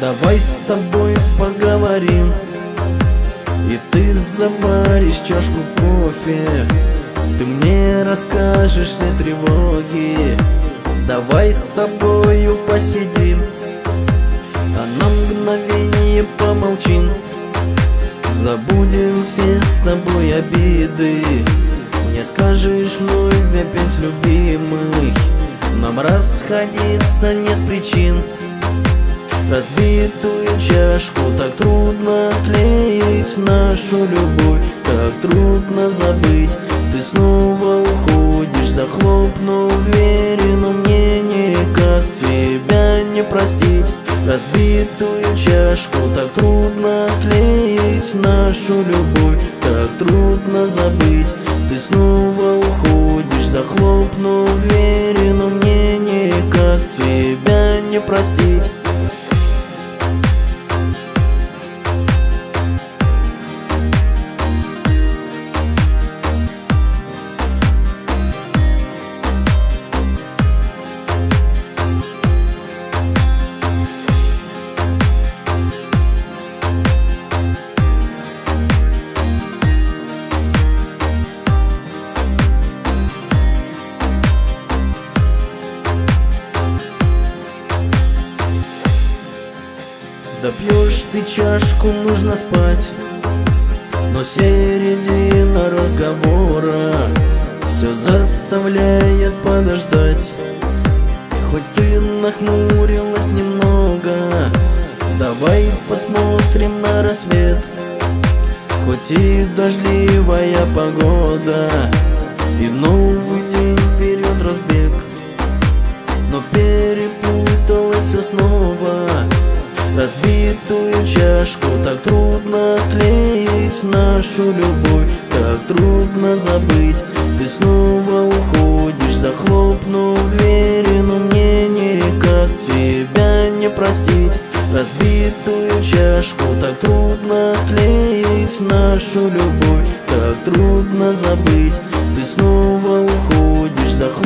Давай с тобой поговорим. И ты заваришь чашку кофе. Ты мне расскажешь все тревоги. Давай с тобою посидим. А на мгновение помолчим. Забудем все с тобой обиды. Не скажешь вновь опять любимый Нам расходиться нет причин Разбитую чашку так трудно склеить Нашу любовь так трудно забыть. Ты снова уходишь, захлопнув двери Но мне никак тебя не простить. Разбитую чашку так трудно склеить Нашу любовь так трудно забыть. Ты снова уходишь, захлопнув Да пьешь ты чашку, нужно спать. Но середина разговора Все заставляет подождать. Хоть ты нахмурилась немного Давай посмотрим на рассвет. Хоть и дождливая погода И новый Разбитую чашку. Так трудно склеить Нашу любовь так трудно забыть. Ты снова уходишь, захлопнув двери Но мне никак тебя не простить. Разбитую чашку так трудно склеить Нашу любовь так трудно забыть. Ты снова уходишь, захлопнув